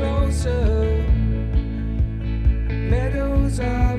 closer. Meadows are.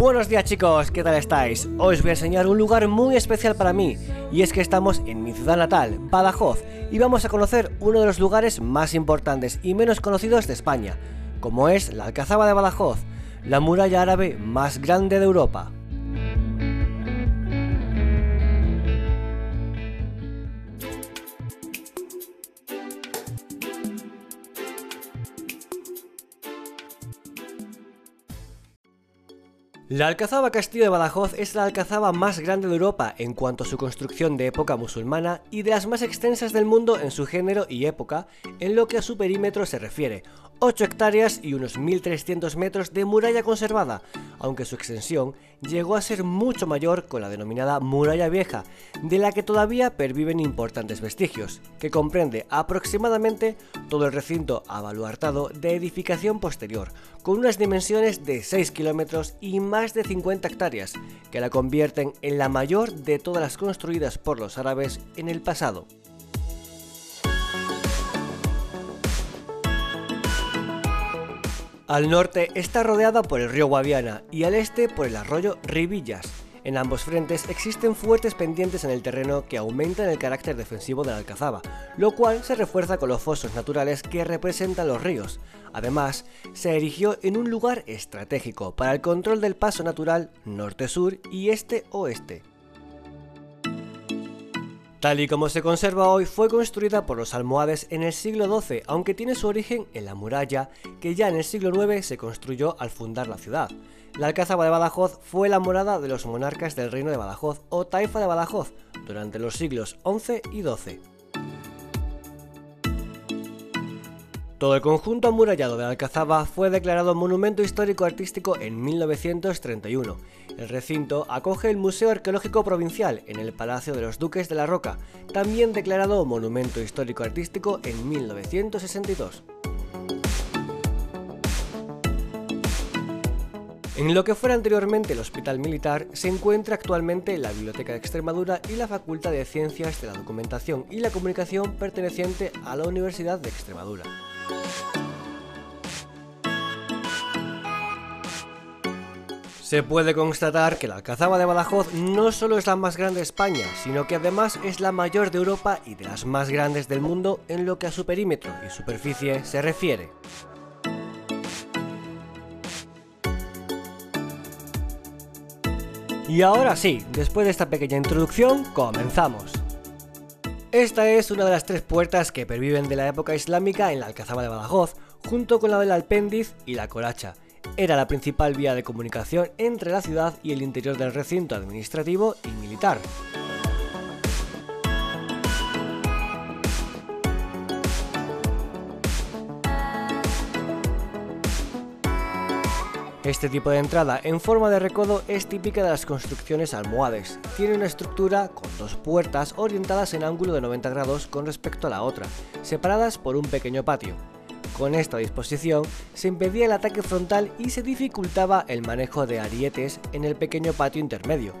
Buenos días chicos, ¿qué tal estáis? Hoy os voy a enseñar un lugar muy especial para mí y es que estamos en mi ciudad natal, Badajoz, y vamos a conocer uno de los lugares más importantes y menos conocidos de España, como es la Alcazaba de Badajoz, la muralla árabe más grande de Europa. La Alcazaba Castillo de Badajoz es la alcazaba más grande de Europa en cuanto a su construcción de época musulmana y de las más extensas del mundo en su género y época en lo que a su perímetro se refiere, 8 hectáreas y unos 1.300 metros de muralla conservada, aunque su extensión llegó a ser mucho mayor con la denominada muralla vieja, de la que todavía perviven importantes vestigios, que comprende aproximadamente todo el recinto abaluartado de edificación posterior, con unas dimensiones de 6 kilómetros y más de 50 hectáreas, que la convierten en la mayor de todas las construidas por los árabes en el pasado. Al norte está rodeada por el río Guaviana y al este por el arroyo Ribillas. En ambos frentes existen fuertes pendientes en el terreno que aumentan el carácter defensivo de la Alcazaba, lo cual se refuerza con los fosos naturales que representan los ríos. Además, se erigió en un lugar estratégico para el control del paso natural norte-sur y este-oeste. Tal y como se conserva hoy, fue construida por los almohades en el siglo XII, aunque tiene su origen en la muralla que ya en el siglo IX se construyó al fundar la ciudad. La Alcázaba de Badajoz fue la morada de los monarcas del reino de Badajoz o taifa de Badajoz durante los siglos XI y XII. Todo el conjunto amurallado de Alcazaba fue declarado Monumento Histórico Artístico en 1931. El recinto acoge el Museo Arqueológico Provincial en el Palacio de los Duques de la Roca, también declarado Monumento Histórico Artístico en 1962. En lo que fuera anteriormente el Hospital Militar se encuentra actualmente la Biblioteca de Extremadura y la Facultad de Ciencias de la Documentación y la Comunicación perteneciente a la Universidad de Extremadura. Se puede constatar que la Alcazaba de Badajoz no solo es la más grande de España, sino que además es la mayor de Europa y de las más grandes del mundo en lo que a su perímetro y superficie se refiere. Y ahora sí, después de esta pequeña introducción, comenzamos. Esta es una de las tres puertas que perviven de la época islámica en la Alcazaba de Badajoz, junto con la del Alpendiz y la Coracha, era la principal vía de comunicación entre la ciudad y el interior del recinto administrativo y militar. Este tipo de entrada en forma de recodo es típica de las construcciones almohades. Tiene una estructura con dos puertas orientadas en ángulo de 90 grados con respecto a la otra, separadas por un pequeño patio. Con esta disposición se impedía el ataque frontal y se dificultaba el manejo de arietes en el pequeño patio intermedio.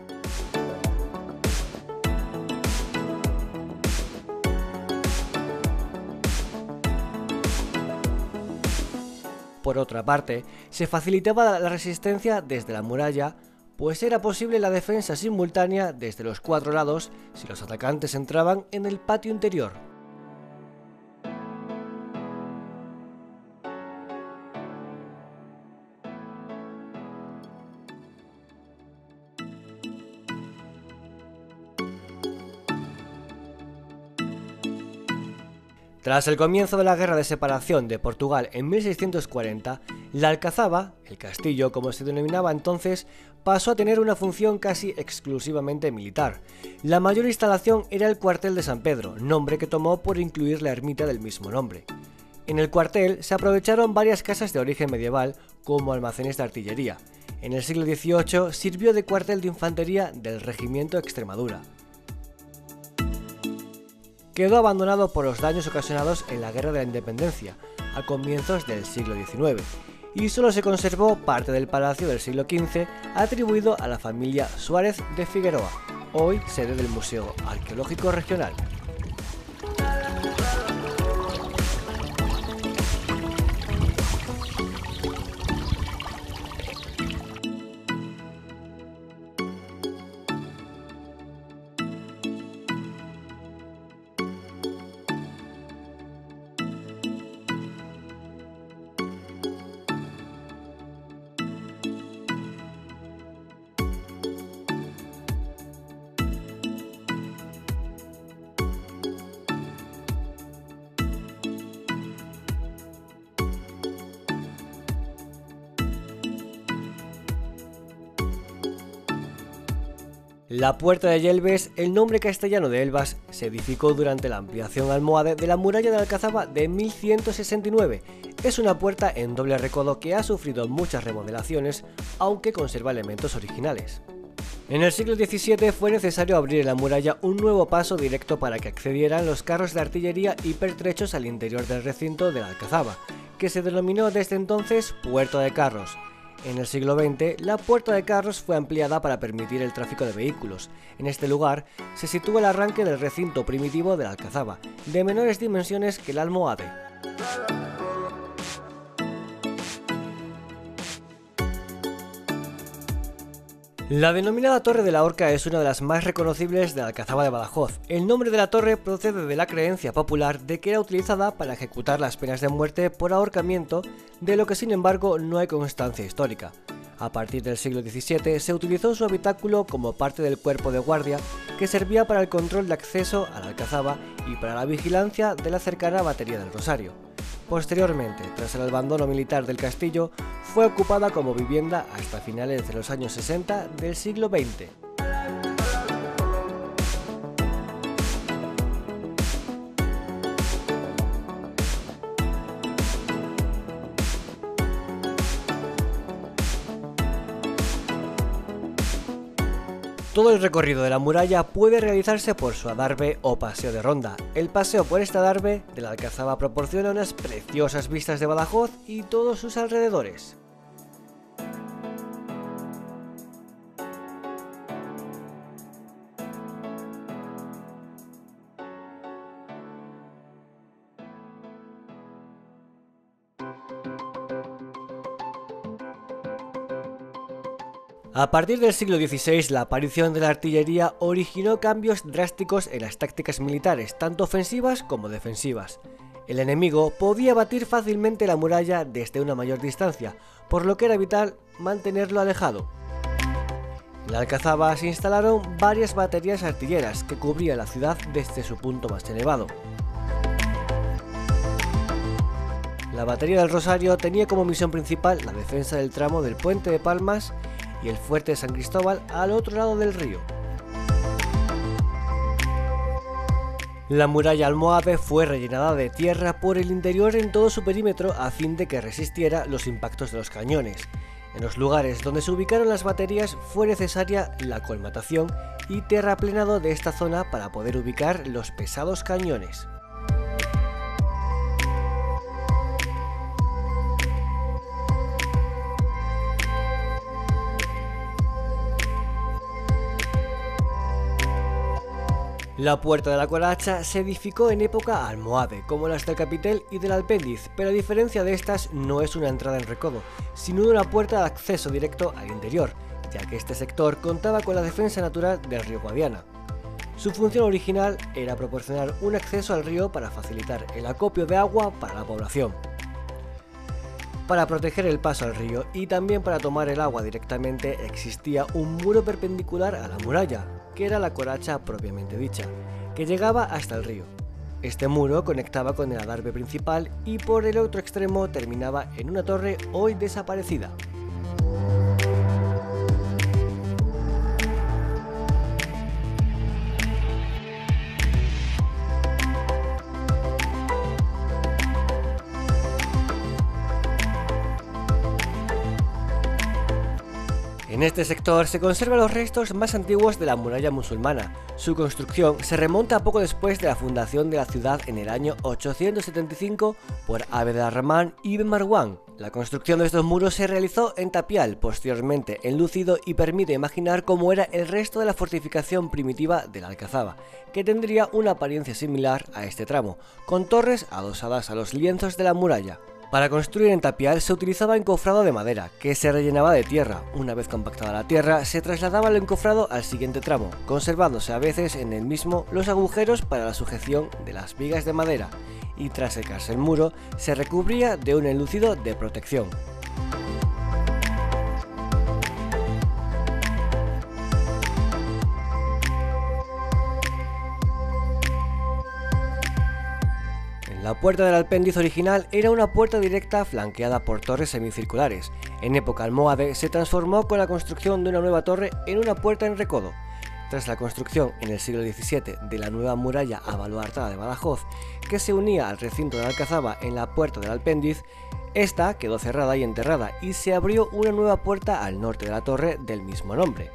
Por otra parte, se facilitaba la resistencia desde la muralla, pues era posible la defensa simultánea desde los cuatro lados si los atacantes entraban en el patio interior. Tras el comienzo de la Guerra de Separación de Portugal en 1640, la Alcazaba, el castillo como se denominaba entonces, pasó a tener una función casi exclusivamente militar. La mayor instalación era el cuartel de San Pedro, nombre que tomó por incluir la ermita del mismo nombre. En el cuartel se aprovecharon varias casas de origen medieval como almacenes de artillería. En el siglo XVIII sirvió de cuartel de infantería del Regimiento Extremadura quedó abandonado por los daños ocasionados en la Guerra de la Independencia, a comienzos del siglo XIX, y solo se conservó parte del palacio del siglo XV atribuido a la familia Suárez de Figueroa, hoy sede del Museo Arqueológico Regional. La Puerta de Yelves, el nombre castellano de Elvas, se edificó durante la ampliación almohade de la muralla de Alcazaba de 1169. Es una puerta en doble recodo que ha sufrido muchas remodelaciones, aunque conserva elementos originales. En el siglo XVII fue necesario abrir en la muralla un nuevo paso directo para que accedieran los carros de artillería y pertrechos al interior del recinto de la Alcazaba, que se denominó desde entonces Puerta de Carros. En el siglo XX, la puerta de carros fue ampliada para permitir el tráfico de vehículos. En este lugar se sitúa el arranque del recinto primitivo de la Alcazaba, de menores dimensiones que el Almohade. La denominada Torre de la Horca es una de las más reconocibles de la Alcazaba de Badajoz. El nombre de la torre procede de la creencia popular de que era utilizada para ejecutar las penas de muerte por ahorcamiento, de lo que sin embargo no hay constancia histórica. A partir del siglo XVII se utilizó su habitáculo como parte del cuerpo de guardia que servía para el control de acceso a la Alcazaba y para la vigilancia de la cercana batería del Rosario. Posteriormente, tras el abandono militar del castillo, fue ocupada como vivienda hasta finales de los años 60 del siglo XX. Todo el recorrido de la muralla puede realizarse por su adarve o paseo de ronda. El paseo por esta adarve de la Alcazaba proporciona unas preciosas vistas de Badajoz y todos sus alrededores. A partir del siglo XVI, la aparición de la artillería originó cambios drásticos en las tácticas militares, tanto ofensivas como defensivas. El enemigo podía batir fácilmente la muralla desde una mayor distancia, por lo que era vital mantenerlo alejado. En la Alcazaba se instalaron varias baterías artilleras que cubrían la ciudad desde su punto más elevado. La batería del Rosario tenía como misión principal la defensa del tramo del puente de Palmas y el fuerte de San Cristóbal al otro lado del río. La muralla almohade fue rellenada de tierra por el interior en todo su perímetro a fin de que resistiera los impactos de los cañones. En los lugares donde se ubicaron las baterías fue necesaria la colmatación y terraplenado de esta zona para poder ubicar los pesados cañones. La puerta de la Coracha se edificó en época almohade, como las del capitel y del alpéndiz, pero a diferencia de estas no es una entrada en recodo, sino una puerta de acceso directo al interior, ya que este sector contaba con la defensa natural del río Guadiana. Su función original era proporcionar un acceso al río para facilitar el acopio de agua para la población. Para proteger el paso al río y también para tomar el agua directamente existía un muro perpendicular a la muralla, que era la coracha propiamente dicha, que llegaba hasta el río. Este muro conectaba con el adarve principal y por el otro extremo terminaba en una torre hoy desaparecida. En este sector se conservan los restos más antiguos de la muralla musulmana. Su construcción se remonta a poco después de la fundación de la ciudad en el año 875 por Abd al-Rahman ibn Marwan. La construcción de estos muros se realizó en tapial, posteriormente enlucido y permite imaginar cómo era el resto de la fortificación primitiva de la Alcazaba, que tendría una apariencia similar a este tramo, con torres adosadas a los lienzos de la muralla. Para construir en tapial se utilizaba encofrado de madera, que se rellenaba de tierra. Una vez compactada la tierra, se trasladaba el encofrado al siguiente tramo, conservándose a veces en el mismo los agujeros para la sujeción de las vigas de madera, y tras secarse el muro, se recubría de un enlucido de protección. La puerta del apéndice original era una puerta directa flanqueada por torres semicirculares. En época almohade se transformó con la construcción de una nueva torre en una puerta en recodo. Tras la construcción en el siglo XVII de la nueva muralla abaluartada de Badajoz, que se unía al recinto de Alcazaba en la puerta del Alpendiz, esta quedó cerrada y enterrada y se abrió una nueva puerta al norte de la torre del mismo nombre.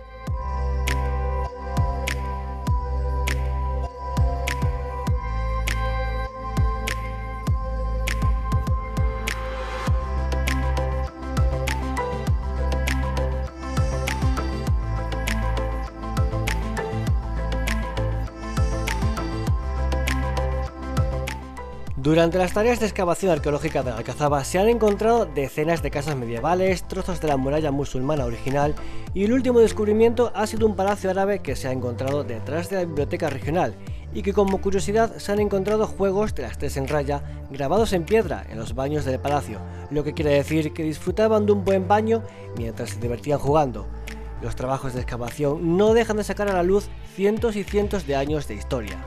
Durante las tareas de excavación arqueológica de Alcazaba se han encontrado decenas de casas medievales, trozos de la muralla musulmana original y el último descubrimiento ha sido un palacio árabe que se ha encontrado detrás de la biblioteca regional y que como curiosidad se han encontrado juegos de las tres en raya grabados en piedra en los baños del palacio, lo que quiere decir que disfrutaban de un buen baño mientras se divertían jugando. Los trabajos de excavación no dejan de sacar a la luz cientos y cientos de años de historia.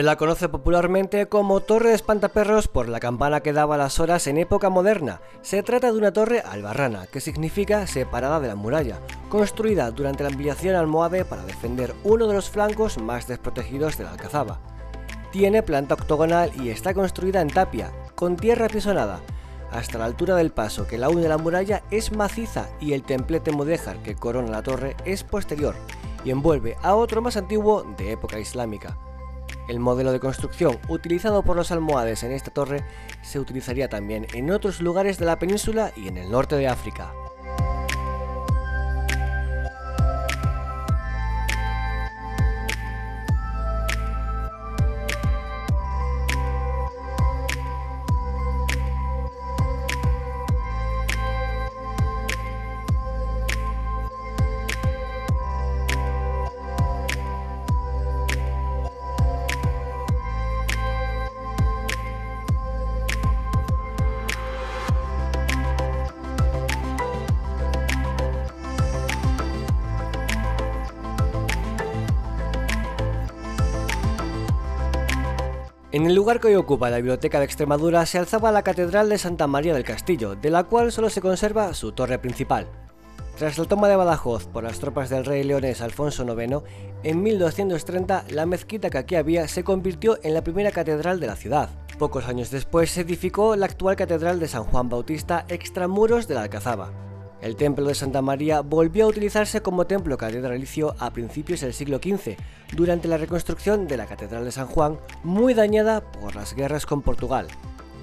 Se la conoce popularmente como Torre de Espantaperros por la campana que daba las horas en época moderna. Se trata de una torre albarrana, que significa separada de la muralla, construida durante la ampliación almohade para defender uno de los flancos más desprotegidos de la Alcazaba. Tiene planta octogonal y está construida en tapia, con tierra pisonada. Hasta la altura del paso que la une la muralla es maciza y el templete mudéjar que corona la torre es posterior y envuelve a otro más antiguo de época islámica. El modelo de construcción utilizado por los almohades en esta torre se utilizaría también en otros lugares de la península y en el norte de África. En el lugar que hoy ocupa la Biblioteca de Extremadura se alzaba la Catedral de Santa María del Castillo, de la cual solo se conserva su torre principal. Tras la toma de Badajoz por las tropas del rey leonés Alfonso IX, en 1230 la mezquita que aquí había se convirtió en la primera catedral de la ciudad. Pocos años después se edificó la actual Catedral de San Juan Bautista extramuros de la Alcazaba. El templo de Santa María volvió a utilizarse como templo catedralicio a principios del siglo XV, durante la reconstrucción de la Catedral de San Juan, muy dañada por las guerras con Portugal.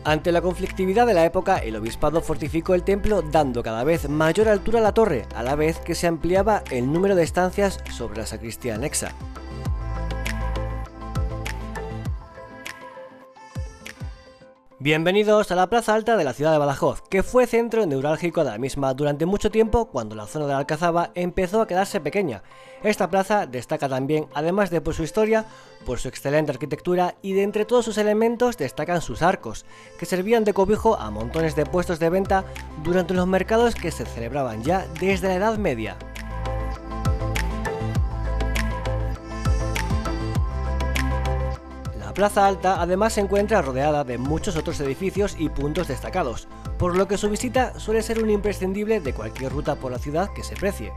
Ante la conflictividad de la época, el obispado fortificó el templo dando cada vez mayor altura a la torre, a la vez que se ampliaba el número de estancias sobre la sacristía anexa. Bienvenidos a la Plaza Alta de la ciudad de Badajoz, que fue centro neurálgico de la misma durante mucho tiempo cuando la zona de la Alcazaba empezó a quedarse pequeña. Esta plaza destaca también, además de por su historia, por su excelente arquitectura y de entre todos sus elementos destacan sus arcos, que servían de cobijo a montones de puestos de venta durante los mercados que se celebraban ya desde la Edad Media. Plaza Alta además se encuentra rodeada de muchos otros edificios y puntos destacados, por lo que su visita suele ser un imprescindible de cualquier ruta por la ciudad que se precie.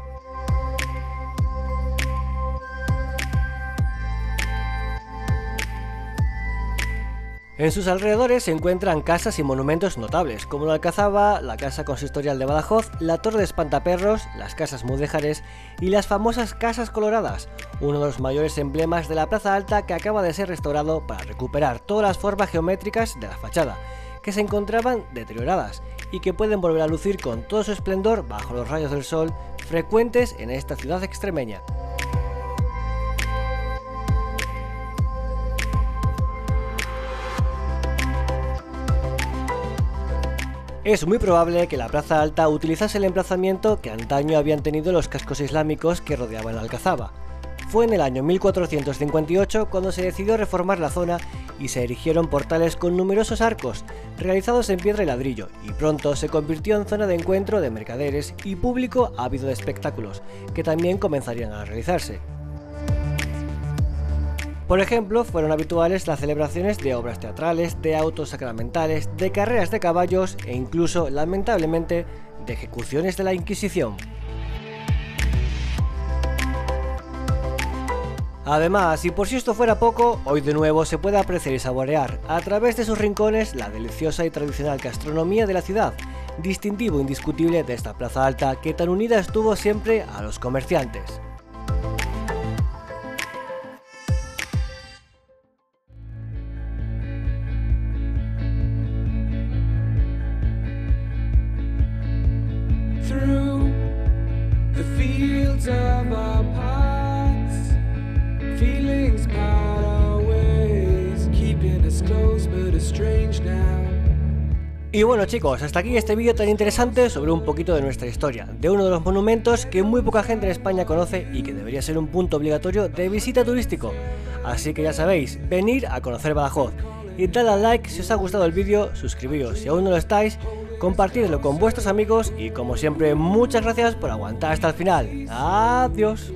En sus alrededores se encuentran casas y monumentos notables, como la Alcazaba, la Casa Consistorial de Badajoz, la Torre de Espantaperros, las Casas Mudéjares y las famosas Casas Coloradas, uno de los mayores emblemas de la Plaza Alta que acaba de ser restaurado para recuperar todas las formas geométricas de la fachada, que se encontraban deterioradas y que pueden volver a lucir con todo su esplendor bajo los rayos del sol frecuentes en esta ciudad extremeña. Es muy probable que la Plaza Alta utilizase el emplazamiento que antaño habían tenido los cascos islámicos que rodeaban la Alcazaba. Fue en el año 1458 cuando se decidió reformar la zona y se erigieron portales con numerosos arcos, realizados en piedra y ladrillo, y pronto se convirtió en zona de encuentro de mercaderes y público ávido de espectáculos, que también comenzarían a realizarse. Por ejemplo, fueron habituales las celebraciones de obras teatrales, de autos sacramentales, de carreras de caballos e incluso, lamentablemente, de ejecuciones de la Inquisición. Además, y por si esto fuera poco, hoy de nuevo se puede apreciar y saborear a través de sus rincones la deliciosa y tradicional gastronomía de la ciudad, distintivo indiscutible de esta plaza alta que tan unida estuvo siempre a los comerciantes. Y bueno chicos, hasta aquí este vídeo tan interesante sobre un poquito de nuestra historia, de uno de los monumentos que muy poca gente en España conoce y que debería ser un punto obligatorio de visita turístico. Así que ya sabéis, venir a conocer Badajoz. Y dale al like si os ha gustado el vídeo, suscribíos si aún no lo estáis, compartidlo con vuestros amigos y como siempre muchas gracias por aguantar hasta el final. Adiós.